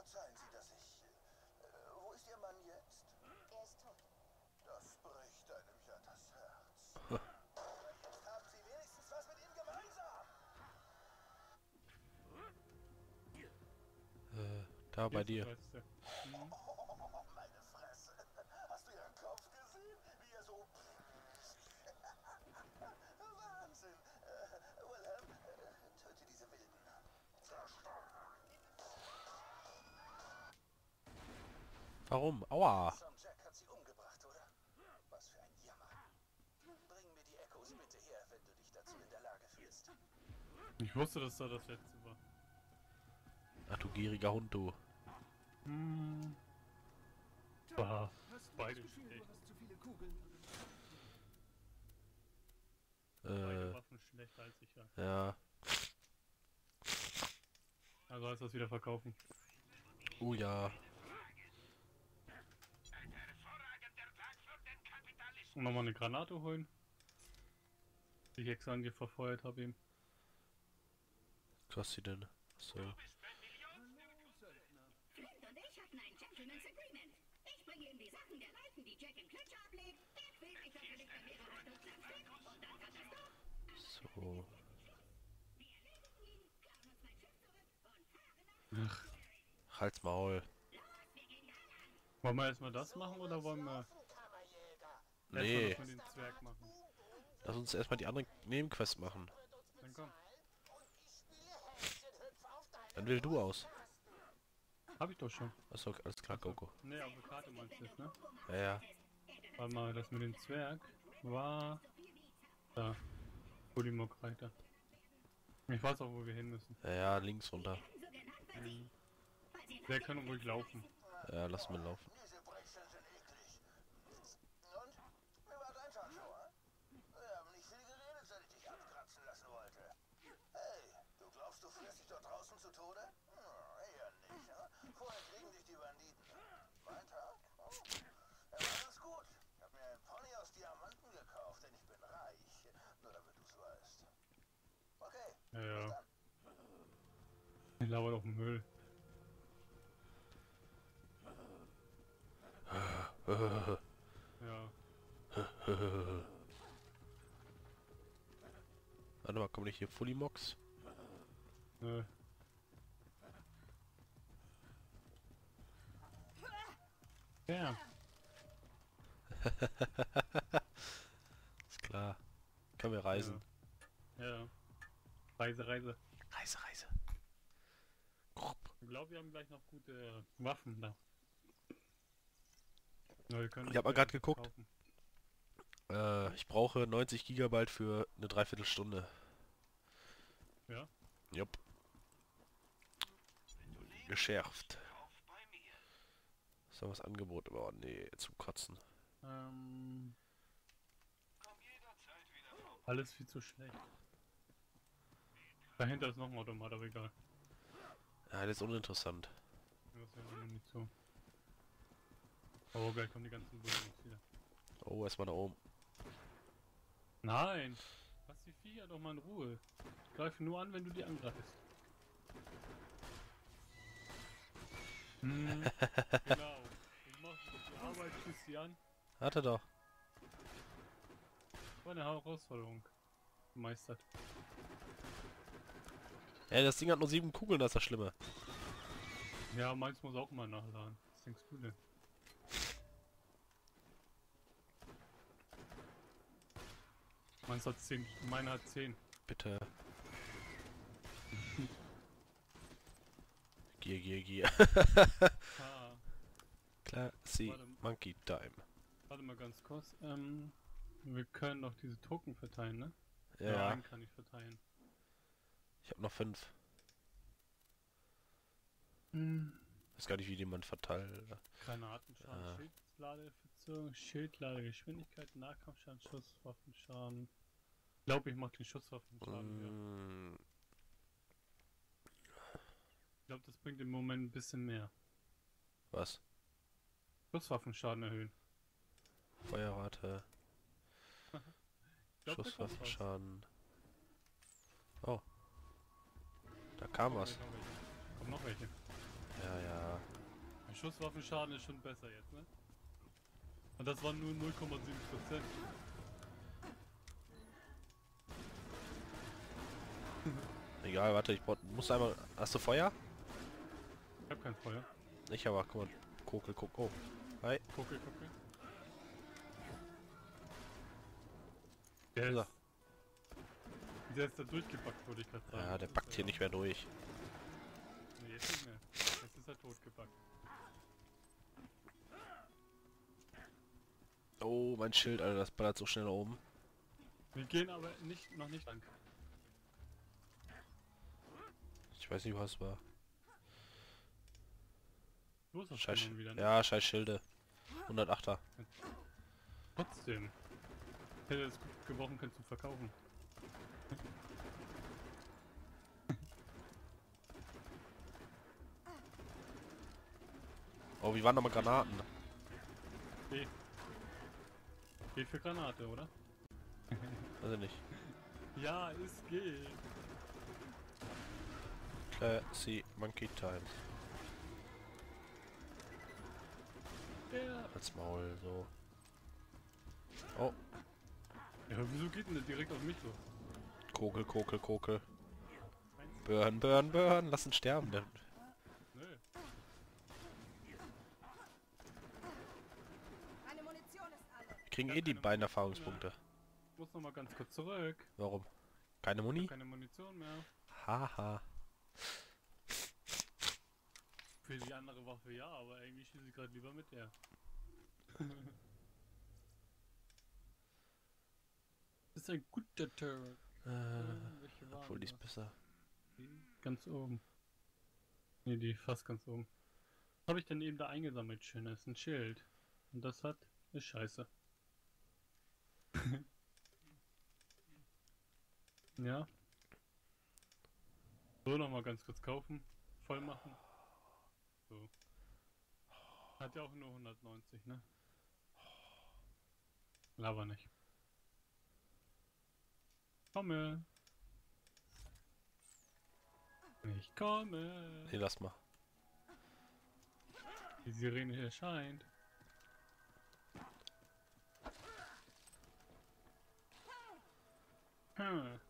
verzeihen Sie, dass ich... Äh, wo ist Ihr Mann jetzt? Er ist tot. Das bricht einem ja das Herz. Aber jetzt haben Sie wenigstens was mit ihm gemeinsam. Äh, da bei dir. Weißt du. Oh, meine Fresse. Hast du Ihren Kopf gesehen? Wie er so... Wahnsinn. Äh, Wilhelm, äh, töte diese Wilden. Warum? Aua! Sam Jack hat sie umgebracht, oder? Was für ein Jammer. Bring mir die Echos bitte her, wenn du dich dazu in der Lage fühlst. Ich wusste, dass da das letzte war. Ach du gieriger Hund, du. Hm. Bah, beide schlecht. Kugeln. Beide Äh, Waffen schlechter als ich ja. ja. Also heißt das wieder verkaufen. Oh ja. Und nochmal eine Granate holen. Die ich extra an dir verfeuert habe eben. Was kostet die denn? So. Flint und ich hatten ein Gentleman's Agreement. Ich bringe ihm die Sachen der Reifen, die Jack im Klitscher und dann kann das doch. So. Wir erledigen ihn, klauen uns mein Schiff zurück und fahren nach... Ach. Halt's Maul. Die. Wollen wir erstmal das machen oder wollen wir Nee. Lass uns erstmal die anderen Nebenquests machen. Dann komm. Dann wähl du aus. Hab ich doch schon. Achso, alles klar, Gogo. Ne, auf der Karte meinst du jetzt, ne? Ja, ja. Warte mal, das mit dem Zwerg war... Da. Polymog-Reiter. Ich weiß auch, wo wir hin müssen. Ja, ja, links runter. Der kann ruhig laufen. Ja, lass mal laufen. Diese Brezeln sind eklig. Und? Mir war dein Tag schon, hä? Wir haben nicht viel geredet, seit ich dich abkratzen lassen wollte. Hey, du glaubst, du frierst dich dort draußen zu Tode? Hm, eher nicht, hä? Vorher kriegen dich die Banditen. Mein Tag? Oh. Er war ganz gut. Ich hab mir einen Pony aus Diamanten gekauft, denn ich bin reich. Nur damit du's weißt. Okay, Ja, ja. Ich auf dem Müll. Ja. Warte mal, kommen nicht hier Fullimox? Nö. Ja. Ist klar. Können wir reisen. Ja. Reise, Reise. Reise, Reise. Grupp. Ich glaube, wir haben gleich noch gute Waffen da. Ja, wir können Ich hab mal grad geguckt. Äh, ich brauche 90 Gigabyte für eine Dreiviertelstunde. Ja? Jupp. Geschärft. Ist da was angeboten? Oh nee, zum Kotzen. Ähm, alles viel zu schlecht. Dahinter ist noch ein Automat, aber egal. Ja, das ist uninteressant. Das ja noch nicht so. Oh, gleich kommen die ganzen Bullen wieder. Oh, erstmal da oben. Nein! Lass die Viecher doch mal in Ruhe. Greife nur an, wenn du die angreifst. Hm, genau. Ich mach die Arbeit, schieß sie an. Warte doch. War eine Herausforderung. Gemeistert. Ey, das Ding hat nur sieben Kugeln, das ist das Schlimme. Ja, meins muss auch mal nachladen. Was denkst du denn? Meins hat 10, meine hat 10. Bitte. Gier, Gier, Gier. Ah, Klar, sie, Warte. Monkey Time. warte mal ganz kurz. Ähm, wir können doch diese Token verteilen, ne? Ja, einen kann ich verteilen. Ich habe noch fünf. Hm. Weiß gar nicht, wie die man verteilt. Granatenschaden, Ah. Schildladeverzögerung, Schildladegeschwindigkeit, Nahkampfschaden, Schusswaffenschaden. Ich glaube, ich mache den Schusswaffenschaden, ja. Mm, Ich glaube, das bringt im Moment ein bisschen mehr. was? Schusswaffenschaden erhöhen. Feuerrate, glaub. Schusswaffenschaden. Oh. Da kam was. Kommen noch welche. Ja, ja. Der Schusswaffenschaden ist schon besser jetzt, ne? Und das waren nur 0,7 Prozent. Egal, warte, ich muss einmal... Hast du Feuer? Ich hab kein Feuer. Ich aber, guck mal. Kokel, guck. Oh. Hi. Gucke, gucke. Der So. ist, der ist da durchgepackt, würde ich gerade sagen. Ja, der ist hier nicht mehr durch. Nee, jetzt nicht mehr. Jetzt ist er totgepackt. Oh, mein Schild, Alter, das ballert so schnell nach oben. Wir gehen aber nicht, noch nicht lang. Ich weiß nicht, was war. Los ist Scheiß, wieder, ne? ja, scheiß Schilde. 108er. Trotzdem. Hätte es gebrochen können zu verkaufen. Oh, wie waren nochmal Granaten? Geht. Geht für Granate, oder? Ich nicht. Ja, es geht. Classy Monkey Times. Ja. Als Maul, so. Oh, ja. Wieso geht denn der direkt auf mich los? Kokel, Kokel, Kokel. Burn, burn, burn. Lass ihn sterben. Der, Nö. Meine Munition ist alle. wir kriegen eh die beiden Erfahrungspunkte. Ich muss noch mal ganz kurz zurück. Warum? Keine Muni? keine Munition mehr. Haha. Für die andere Waffe ja, aber irgendwie schieße ich gerade lieber mit der. Das ist ein guter Turret. Äh, waren obwohl die ist besser. Ganz oben. Ne, die fast ganz oben. Was habe ich denn eben da eingesammelt? Schön, das ist ein Schild. Und das hat. ist scheiße. ja. So, nochmal ganz kurz kaufen. Voll machen. So. Hat ja auch nur 190, ne? Laber nicht. Komme. Ich komme. Nee, lass mal. Die Sirene erscheint. Hm.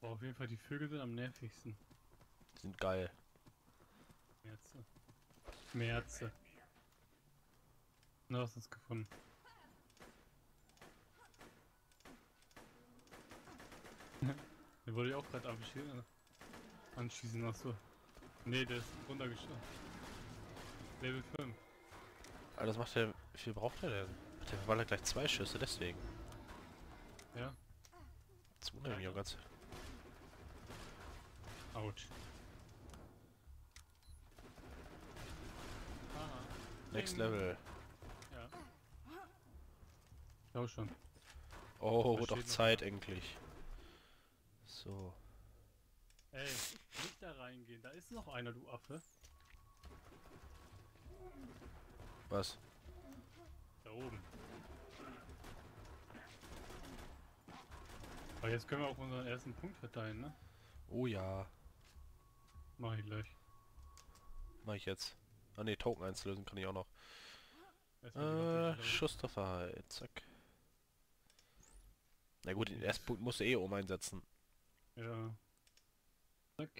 Boah, auf jeden Fall, die Vögel sind am nervigsten. Die sind geil. Merze. Merze. Na, was hast du gefunden? Den wollte ich auch gerade anschießen. Anschießen, achso. Nee, der ist runtergeschossen. Level 5. Aber das macht der. Wie viel braucht der denn? Der verballert gleich zwei Schüsse, deswegen. Ja. Das wundert mich auch ganz. Autsch. Aha. Next. Level. Ja. Ich auch schon. Oh, steht noch Zeit endlich. So. Ey, nicht da reingehen. Da ist noch einer, du Affe. Was? Da oben. Aber jetzt können wir auch unseren ersten Punkt verteilen, ne? Oh ja. Mach ich gleich. Mach ich jetzt. Ah ne, Token einzulösen kann ich auch noch. Äh, Schusstreffer. Zack. Na gut, den ersten Punkt musst du eh oben einsetzen. Ja. Zack.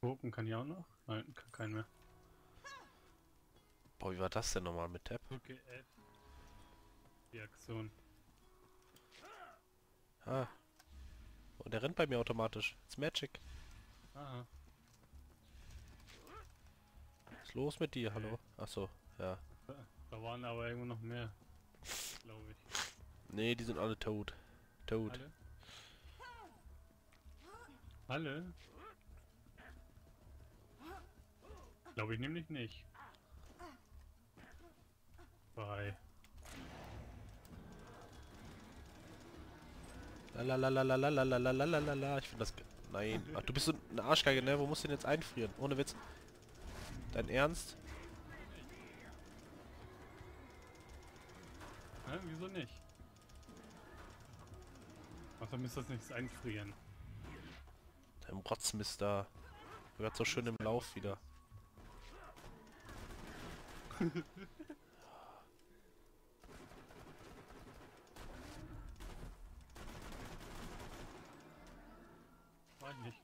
Gucken kann ich auch noch? Nein, kann keinen mehr. Boah, wie war das denn nochmal mit Tab? Drücke F. Die Aktion. Ah. Und der rennt bei mir automatisch. It's Magic. Aha. Was ist los mit dir? Hallo? Achso, ja. Da, da waren aber irgendwo noch mehr. Glaube ich. Nee, die sind alle tot. Tot. Alle? Alle? Glaube ich nämlich nicht. Bye. Lalalalalalalalalala. Ich finde das... Nein. Ach, du bist so eine Arschgeige, ne? Wo musst du denn jetzt einfrieren? Ohne Witz. Dein Ernst? Hä? Wieso nicht? Ach, dann müsste das nichts einfrieren. Der Rotzmist da. War grad so schön im Lauf wieder. Weiß nicht.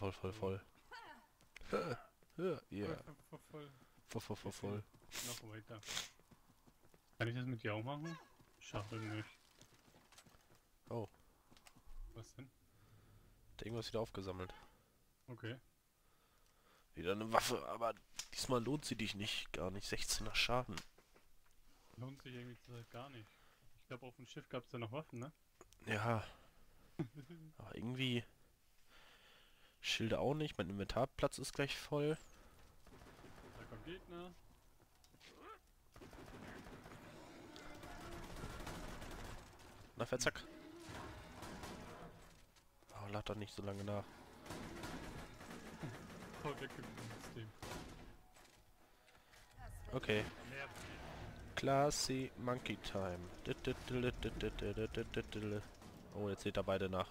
Voll, voll, voll, voll. Ja, ja. Voll, voll, Voll, voll, voll, voll. Noch weiter. Kann ich das mit dir auch machen? Schade nicht. Oh, Was denn? hat irgendwas wieder aufgesammelt. Okay. Wieder eine Waffe, aber diesmal lohnt sie dich nicht. Gar nicht. 16er Schaden. Lohnt sich irgendwie zurzeit gar nicht. Ich glaube, auf dem Schiff gab es da noch Waffen, ne? Ja. Aber irgendwie... Schilde auch nicht. Mein Inventarplatz ist gleich voll. Da kommt Gegner. Na, verzack. Oh, lad doch nicht so lange nach. System. Okay. Classy Monkey Time. Oh, jetzt seht ihr beide nach.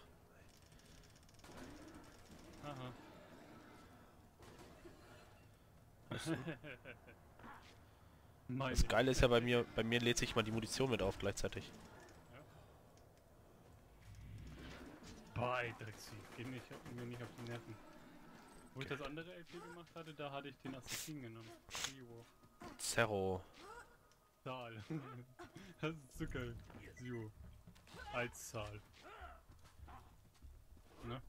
Aha. Meine Das Geile ist ja bei mir, bei mir lädt sich mal die Munition mit auf gleichzeitig. Bei Drecksvieh. Geh nicht, mir nicht auf die Nerven. Wo ich das andere LP gemacht hatte, da hatte ich den Assassinen genommen. Zero. Zerro. Zahl. das ist so geil. Zero. Als Zahl. Ne?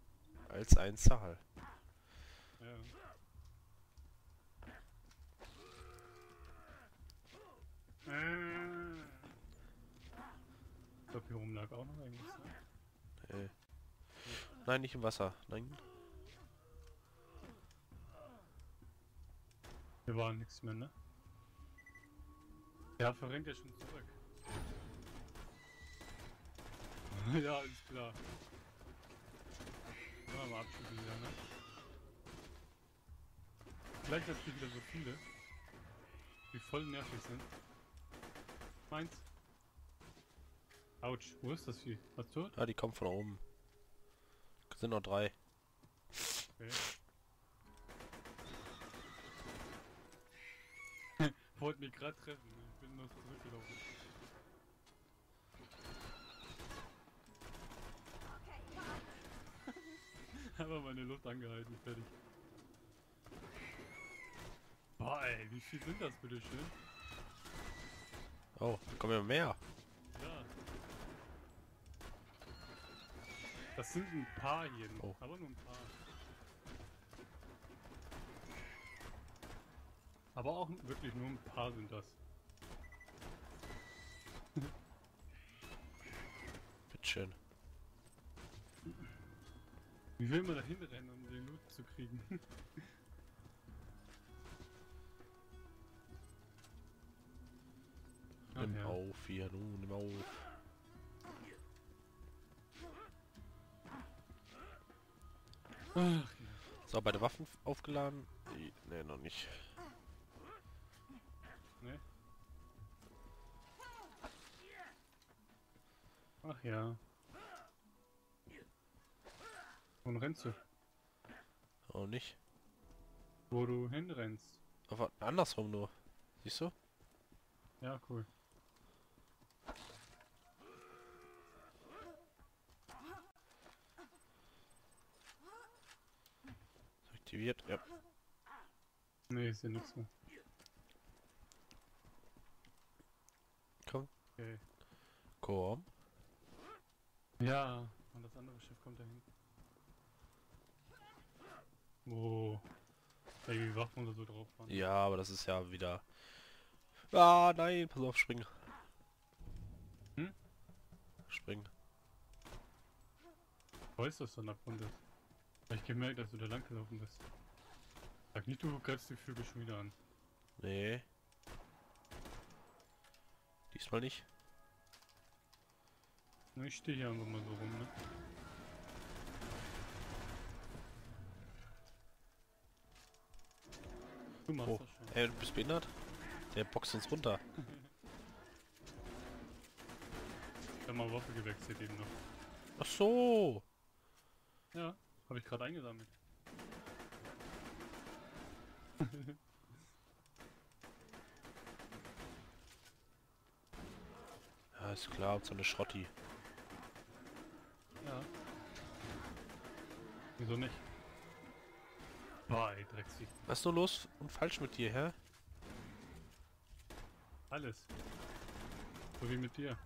Als ein Zahl. Ja. Ich glaube, hier oben lag auch noch irgendwas. Ne? Äh. Nein, nicht im Wasser. Nein. Hier war nichts mehr, ne? Ja, verrenkt er schon zurück. ja, alles klar. Mal, mal abschütteln wieder, ne? Vielleicht natürlich wieder so viele, die voll nervig sind. Meins. Autsch, wo ist das Vieh? Was tot? Ah, die kommen von oben. Sind noch drei. Okay. Wollte mich gerade treffen, ich bin nur zurückgelaufen. Aber meine Luft angehalten, fertig. Boah ey, wie viel sind das bitte schön? Oh, da kommen ja mehr. Ja. Das sind ein paar hier noch, Oh. aber nur ein paar. Aber auch wirklich nur ein paar sind das. Bitteschön. Wie will man da hinrennen, um den Loot zu kriegen? Nimm ja. auf hier, nun, nimm auf. So, beide Waffen aufgeladen? Nee, noch nicht. Ne? Ach ja. Wo rennst du? Oh, nicht. Wo du hinrennst. Aber andersrum nur. Siehst du? Ja, cool. Aktiviert, ja. Ne, ist ja nichts mehr. Komm. Okay. Komm. Ja, und das andere Schiff kommt dahin. Wo irgendwie Waffen oder so drauf waren. Ja, aber das ist ja wieder... Ah, nein, pass auf, spring. Hm? Spring. Weißt du, dass da ein Abgrund ist? Hab ich gemerkt, dass du da lang gelaufen bist. Sag nicht, du greifst die Vögel schon wieder an. Nee. Diesmal nicht. Na, Ich stehe hier einfach mal so rum, ne? Du machst Oh, das schon. ey, du bist behindert? Der boxt uns runter. Ich hab mal Waffe gewechselt eben noch. Ach so. Ja, habe ich gerade eingesammelt. Ja, ist klar, so eine Schrotti. Ja. Wieso nicht? Boah, ey, Drecksvieh. Was ist nur los und falsch mit dir, hä? Alles. So wie mit dir.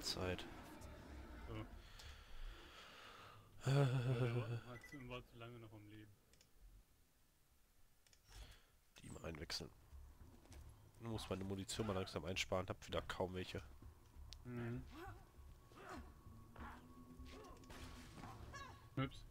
Zeit. So. Äh, war, zu- war zu lange noch am Leben. die mal einwechseln. Ich muss meine Munition mal langsam einsparen, hab wieder kaum welche. Mhm. Ups.